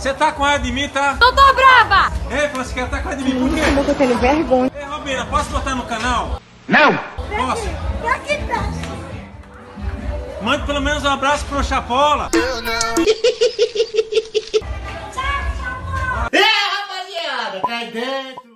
Você tá com ar de mim, tá? Tô tô brava! Ei, Francisca, tá com ar de mim por quê? Eu tô tá tendo vergonha. Ei, Robina, posso botar no canal? Não! Posso? Pra que? Mande pelo menos um abraço pro Chapola. Eu não. Tchau, Chapola! É, rapaziada, tá cai dentro.